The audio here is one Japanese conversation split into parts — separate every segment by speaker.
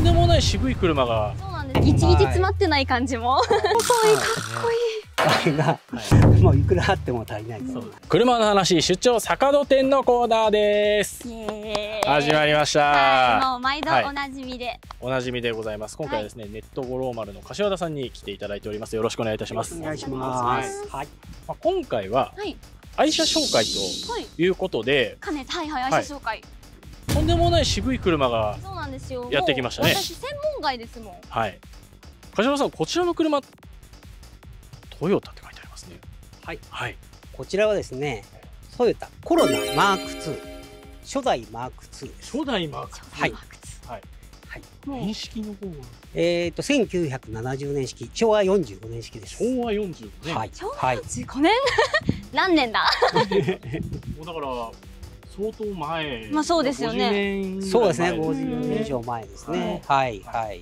Speaker 1: んでもない渋い車が。
Speaker 2: そうなんです。ギチギチ詰まってない感じも。かっこい。い、かっこいい。
Speaker 3: あれが、もういくらあっても足りない。
Speaker 1: 車の話出張坂戸店のコーナーです。始まりました、
Speaker 2: はい、もう毎度
Speaker 1: はい。
Speaker 2: おなじみで。
Speaker 1: おなじみでございます。今回はですね、ネット五郎丸の柏田さんに来ていただいております。よろしくお願いいたします。
Speaker 3: お願いします。はい。
Speaker 1: まあ、今回は
Speaker 2: はい。
Speaker 1: 愛車紹介
Speaker 2: はい。
Speaker 1: ということで
Speaker 2: かね、はい。はい、愛車紹介。
Speaker 1: とんでもない渋い車が
Speaker 2: なんですよ。
Speaker 1: やってきましたね
Speaker 2: 私専門外ですもん。
Speaker 1: はい柏田さんこちらの車トヨタって書いてありますね
Speaker 3: はい。
Speaker 1: はい
Speaker 3: こちらはですね、トヨタコロナマーク2、初代マーク2です。
Speaker 1: 初代マーク
Speaker 3: はい
Speaker 1: はい
Speaker 3: はい。
Speaker 1: 年式の方は？
Speaker 3: えっ、と、1970年式、昭和45年式です。
Speaker 1: 昭和45年、
Speaker 3: はい。
Speaker 2: 昭和
Speaker 3: はい。
Speaker 2: 45年？何年だ？
Speaker 1: もうだから相当前。
Speaker 2: まあそうですよね。
Speaker 1: 50年ぐらい前。
Speaker 3: そうですね、50年以上前ですね。はい。はい。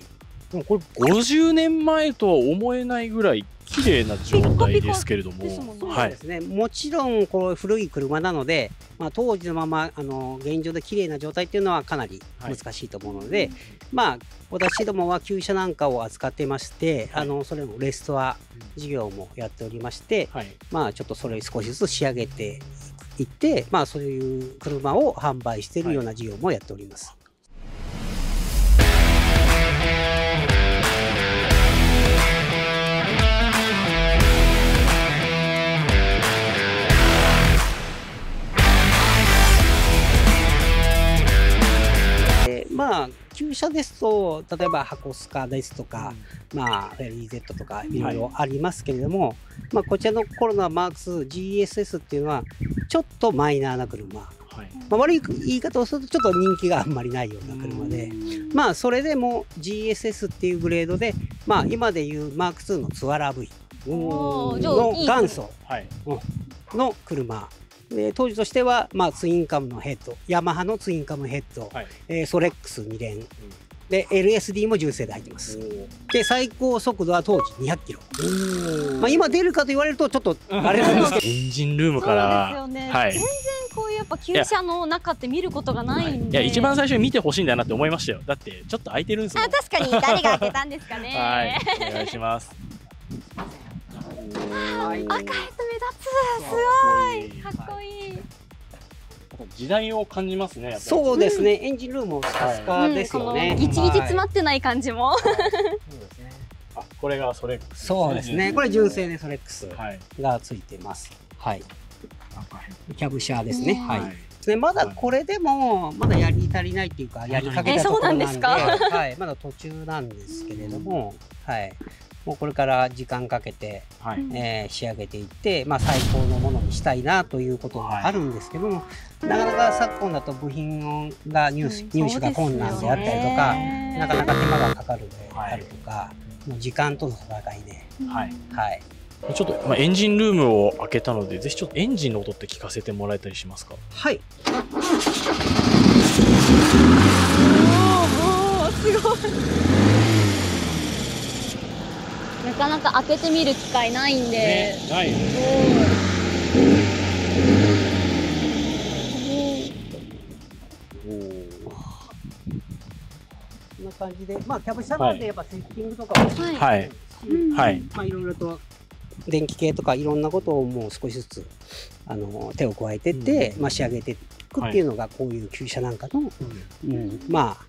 Speaker 1: でもこれ50年前とは思えないぐらい綺麗な状態ですけれども。
Speaker 2: ピカピカですも
Speaker 1: はい。
Speaker 3: そうですね。もちろん、こう古い車なので、まあ、当時のまま、あの、現状で綺麗な状態っていうのはかなり難しいと思うので、まあ、私どもは旧車なんかを扱ってまして、
Speaker 1: はい。
Speaker 3: あの、それのレストア事業もやっておりまして、
Speaker 1: はい。
Speaker 3: まあ、ちょっとそれ少しずつ仕上げてい行って、まあ、そういう車を販売しているような事業もやっております。でですと例えば箱スカですとか、まあフェリー Z とかい。ろいろありますけれども、まあこちらのコロナマークス GSS っていうのはちょっとマイナーな車、
Speaker 1: はい。
Speaker 3: まあ、悪い言い方をするとちょっと人気があんまりないような車で、まあそれでも GSS っていうグレードでまあ今でいうマーク2のツアラ V の
Speaker 2: いい
Speaker 3: 元祖
Speaker 1: はい。
Speaker 3: の車で当時としては、まあ、ツインカムのヘッドヤマハのツインカムヘッド、
Speaker 1: はい。
Speaker 3: えーソレックス2連、で LSD も純正で入ってます。
Speaker 1: お
Speaker 3: で最高速度は当時200キロ、
Speaker 1: ー。
Speaker 3: まあ、今出るかと言われるとちょっとあれなんですけど。
Speaker 1: エンジンルーム
Speaker 2: そう
Speaker 1: から
Speaker 2: ですよね。
Speaker 1: はい。
Speaker 2: 全然こういうやっぱ旧車の中って見ることがないん
Speaker 1: い
Speaker 2: で。
Speaker 1: や一番最初に見てほしいんだなって思いましたよ。だってちょっと空いてるんですもん
Speaker 2: あ確かに誰が開けたんですかね。
Speaker 1: はい。お願いします。
Speaker 2: 赤つ。すごい。かっこいい。
Speaker 1: 時代を感じますね
Speaker 3: そうですね、エンジンルームもスカスカですよね、
Speaker 2: ギチギチ詰ま
Speaker 3: はい
Speaker 2: ってない感じも。
Speaker 3: そうですね。
Speaker 1: あこれがソレックス。
Speaker 3: そうですね。これ純正でソレックス
Speaker 1: はい。
Speaker 3: がついてます。はい。キャブシャーですね、
Speaker 2: ね
Speaker 3: はい
Speaker 1: はい。
Speaker 3: でまだこれでもまだやり足りないっていうかやりかけたところなんで。
Speaker 2: えそうなんです
Speaker 3: はい、まだ途中なんですけれども、はい、もうこれから時間かけて、
Speaker 1: はい。
Speaker 3: えー仕上げていって、まあ、最高のものにしたいなということがあるんですけども、なかなか昨今だと部品が入手,、
Speaker 2: うん
Speaker 3: 入手が困難であったりとか、
Speaker 2: ね。
Speaker 3: なかなか手間がかかるであるとか、もう時間との戦いで、
Speaker 1: はい。
Speaker 3: はい、
Speaker 1: ちょっと、まあ、エンジンルームを開けたのでぜひちょっとエンジンの音って聞かせてもらえたりしますか？
Speaker 3: はい、
Speaker 2: おおすごい。なかなか開けてみる機会ないんで。
Speaker 1: ない
Speaker 3: こんな感じで、まあ、キャブ車なんでやっぱセッティングとかも、
Speaker 2: はい。
Speaker 1: はい。
Speaker 2: うん。
Speaker 1: はい
Speaker 3: まあ、いろいろと。電気系とかいろんなことをもう少しずつあの手を加えてって、まあ、仕上げていくっていうのがこういう旧車なんかの、うん、まあ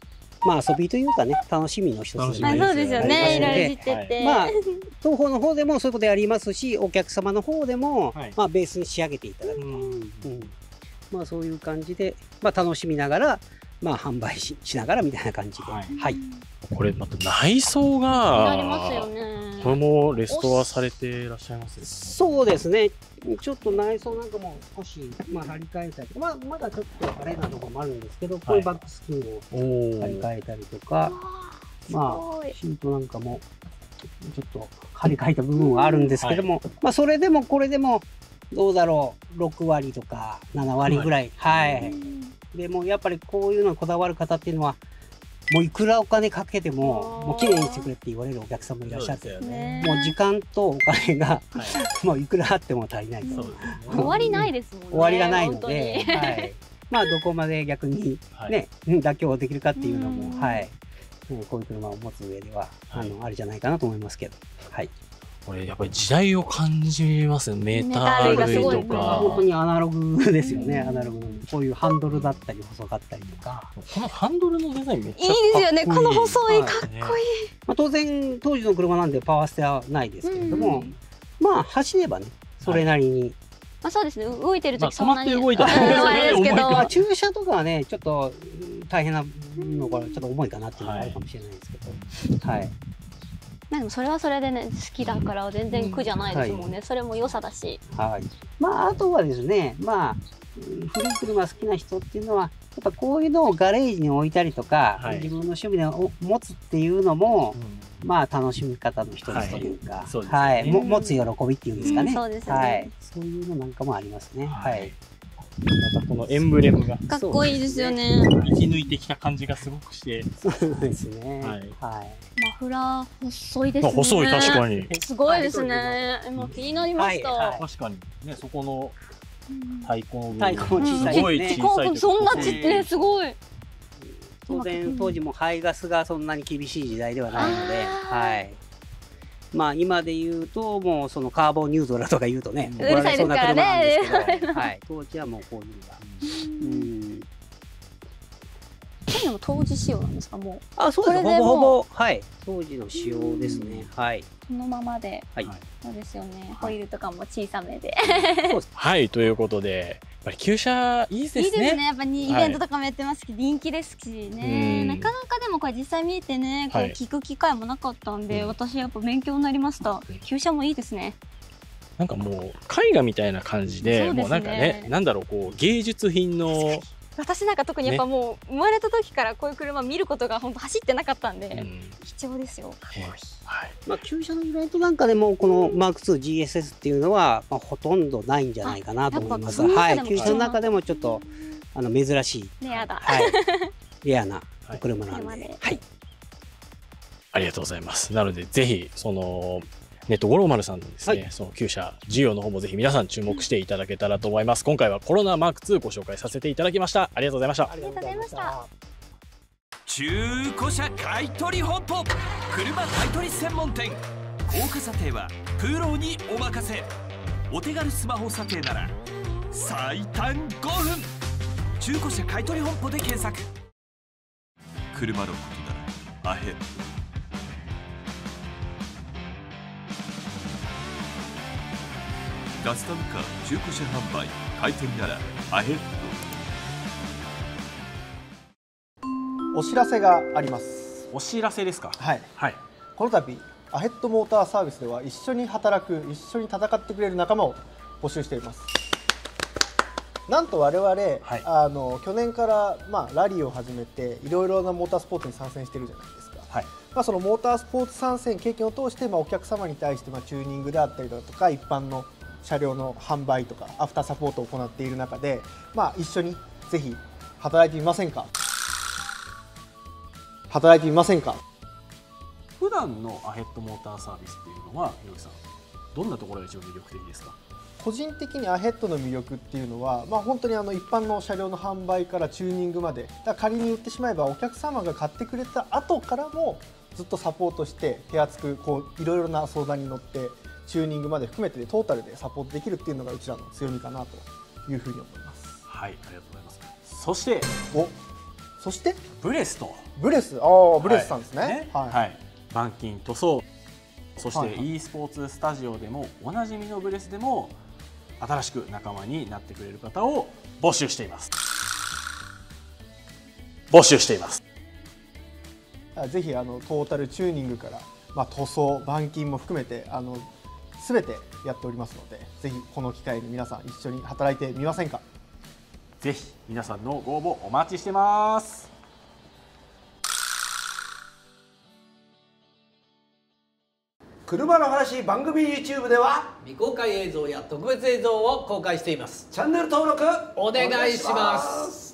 Speaker 3: まあ遊びというかね楽しみの一つ
Speaker 1: 楽しみ
Speaker 2: あそうですよね。い。ろいろ知って。て。
Speaker 3: まあ東方の方でもそういうことやりますしお客様の方でも、
Speaker 1: はい。
Speaker 3: まあ、ベースに仕上げていただく、
Speaker 1: うん。
Speaker 3: うん。まあ、そういう感じで、まあ、楽しみながら、まあ、販売ししながらみたいな感じで、
Speaker 1: は
Speaker 3: はい。い
Speaker 1: これまた内装が
Speaker 2: ありますよね。
Speaker 1: これもレストアされていらっしゃいます
Speaker 3: そうですね。ちょっと内装なんかも少し、まあ、張り替えたりとか、まあ、まだちょっとあれなところもあるんですけど、こういうバックスキンを
Speaker 1: お
Speaker 3: 張り
Speaker 1: お
Speaker 3: 替えたりと
Speaker 2: う
Speaker 3: かまあ。シートなんかもちょっと張り替えた部分はあるんですけども、まあそれでもこれでもどうだろう。6割とか7割ぐらい。はい、でもやっぱりこういうのにこだわる方っていうのはもういくらお金かけてももう綺麗にしてくれって言われるお客さんもいらっしゃって
Speaker 1: よ
Speaker 2: ね。
Speaker 3: もう時間とお金が
Speaker 1: はい。
Speaker 3: もういくらあっても足りないと。
Speaker 1: ね。
Speaker 2: 終わりないですもんね。
Speaker 3: 終わりがないので、はい、まあどこまで逆に
Speaker 1: はい。
Speaker 3: ね、うん妥協できるかっていうの
Speaker 2: うん。
Speaker 3: も、はい、ねこういう車を持つ上では、
Speaker 1: はい。
Speaker 3: あのあれじゃないかなと思いますけど、はい、
Speaker 1: これやっぱり時代を感じますね。メータ
Speaker 2: メー類が
Speaker 1: ー類
Speaker 2: すごい
Speaker 1: とか
Speaker 3: 本当にアナログですよね、アナログ。のこういうハンドルだったり細かったりとか、
Speaker 1: このハンドルのデザインめっちゃ
Speaker 2: いいですよねこの細い
Speaker 3: はい
Speaker 2: かっこいい、
Speaker 3: まあ、当然当時の車なんでパワーステはないですけれども、
Speaker 2: うん。
Speaker 3: まあ走ればねそれなりに、
Speaker 2: まあそうですね。動いてる
Speaker 1: まあ
Speaker 2: 時そんなに、
Speaker 1: 止まって動いた
Speaker 2: うんあれですけど。
Speaker 3: まあ、駐車とかはねちょっとうん大変なのがちょっと重いかなっていうのがあるかもしれないですけど、はい
Speaker 2: まあでもそれはそれでね好きだから全然苦じゃないですもんね、それも良さだし
Speaker 3: はい。まあ、あとはですね、まあ、うん古い車好きな人っていうのは、やっぱこういうのをガレージに置いたりとか、
Speaker 1: はい
Speaker 3: 自分の趣味でお持つっていうのも、
Speaker 1: うん
Speaker 3: まあ、楽しみ方の一つというか、
Speaker 1: はいね
Speaker 3: はいも持つ喜びっていうんですかね。
Speaker 2: うんそうですよね
Speaker 3: はい。そういうのなんかもありますね。はい。
Speaker 1: またこのエンブレムが。
Speaker 2: かっこいいですよね。
Speaker 1: 生き抜いてきた感じがすごくして、
Speaker 3: そうですね。
Speaker 1: は
Speaker 3: はい。い。
Speaker 2: マフラー細いですね。
Speaker 1: あ細い確かに。
Speaker 2: すごいですね。今気になりました、
Speaker 3: はいはい。
Speaker 1: 確かに。ねそこの
Speaker 2: うん。
Speaker 1: 太鼓の部分
Speaker 3: 太鼓も小さい。
Speaker 1: すごい小さい
Speaker 2: こうそんなちっちゃい。すごい。
Speaker 3: 当然、当時も排ガスがそんなに厳しい時代ではないので、はい。まあ今で言うともうそのカーボンニュートラルとか言うとね、
Speaker 1: う
Speaker 3: 怒られそうな車なんですけど、はい、当時はもうこういうのが。うん。
Speaker 2: いうのも当時仕様なんですかもう。
Speaker 3: あ、そうです。
Speaker 2: これでもう
Speaker 3: ほぼほぼはい。当時の仕様ですね。はい。
Speaker 2: そのままで。
Speaker 3: はい。
Speaker 1: はい。
Speaker 2: そうですよね。ホイールとかも小さめで。
Speaker 1: はいということでやっぱり旧車いいですね。
Speaker 2: いいですね。やっぱにイ
Speaker 1: はい
Speaker 2: ベントとかもやってますけど人気ですし
Speaker 1: う
Speaker 2: ね
Speaker 1: ん。
Speaker 2: なかなかでもこれ実際見えてねこう
Speaker 1: はい
Speaker 2: 聞く機会もなかったんで、
Speaker 1: うん。
Speaker 2: 私やっぱ勉強になりました。旧車もいいですね。
Speaker 1: なんかもう絵画みたいな感じで
Speaker 2: そうですね。
Speaker 1: もうなんかねなんだろうこう芸術品の、
Speaker 2: 私なんか特にやっぱもう生まれた時からこういう車見ることが本当走ってなかったんで、
Speaker 1: うん。
Speaker 2: 貴重ですよ。
Speaker 1: はい、
Speaker 3: まあ旧車のイベントなんかでもこのマーク 2GSS っていうのはまあほとんどないんじゃないかなと思います。はい。旧車の中でもちょっとあの珍しい。
Speaker 2: レアだ、
Speaker 3: はい。レアなお車なん
Speaker 2: はい
Speaker 3: で。はい。
Speaker 1: ありがとうございます。なのでぜひそのネット五郎丸さんのですね、
Speaker 3: はい。
Speaker 1: その旧車需要の方もぜひ皆さん注目していただけたらと思います。今回はコロナマーク2ご紹介させていただきました。ありがとうございました。
Speaker 3: あり
Speaker 2: がとうございました。
Speaker 4: 中古車買取本舗車買取専門店。高価査定はプロにお任せ。お手軽スマホ査定なら最短5分。中古車買取本舗で検索。車のことならアヘッドガスタムカー中古車販売買取ならアヘッド
Speaker 5: お知らせがあります。
Speaker 1: お知らせですか？
Speaker 5: はい。
Speaker 1: はい
Speaker 5: この度アヘッドモーターサービスでは一緒に働く、一緒に戦ってくれる仲間を募集しています。なんと我々、
Speaker 1: はい
Speaker 5: あの去年からまあラリーを始めていろいろなモータースポーツに参戦してるじゃないですか。
Speaker 1: はい
Speaker 5: まあそのモータースポーツ参戦経験を通してまあお客様に対してまあチューニングであったりだとか一般の車両の販売とかアフターサポートを行っている中でまあ一緒にぜひ働いてみませんか？働いてみませんか？
Speaker 1: 普段のアヘッドモーターサービスっていうのはひろきさんどんなところが一番魅力的ですか？
Speaker 5: 個人的にアヘッドの魅力っていうのは、まあ、本当にあの一般の車両の販売からチューニングまでだ仮に言ってしまえばお客様が買ってくれた後からもずっとサポートして手厚くこういろいろな相談に乗ってチューニングまで含めてトータルでサポートできるっていうのがうちらの強みかなというふうに思います。
Speaker 1: はいありがとうございます。そして
Speaker 5: おそして？
Speaker 1: ブレスと。
Speaker 5: ブレス。ああブレスさんですね。
Speaker 1: はい、はい。板金塗装。そして
Speaker 5: はいはい。
Speaker 1: e スポーツスタジオでもおなじみのブレスでも新しく仲間になってくれる方を募集しています。募集しています。
Speaker 5: あぜひあのトータルチューニングから、まあ、塗装板金も含めてあの全てやっておりますのでぜひこの機会に皆さん一緒に働いてみませんか？
Speaker 1: ぜひ皆さんのご応募お待ちしてます。
Speaker 6: 車の話番組 YouTube では
Speaker 7: 未公開映像や特別映像を公開しています。
Speaker 6: チャンネル登録
Speaker 7: お願いします